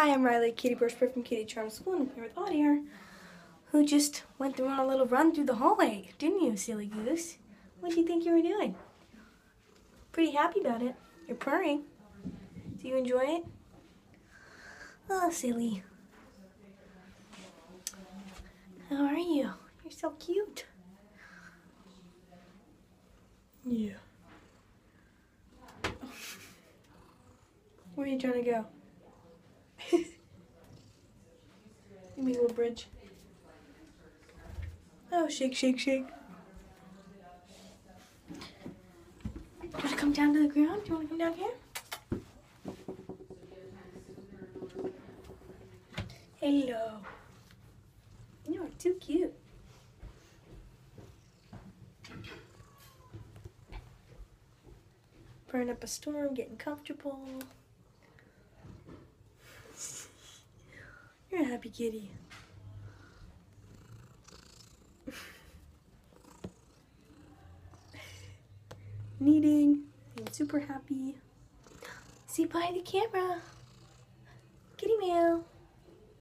Hi, I'm Riley, Kitty Birchford from Kitty Charm School, and I'm here with Eder, who just went through on a little run through the hallway, didn't you, silly goose? What do you think you were doing? Pretty happy about it. You're purring. Do you enjoy it? Oh, silly. How are you? You're so cute. Yeah. Where are you trying to go? Me little bridge. Oh, shake, shake, shake. Do you want to come down to the ground? Do you want to come down here? Hello. You are too cute. Burn up a storm, getting comfortable. You're a happy kitty. Kneading and super happy. See by the camera. Kitty meow.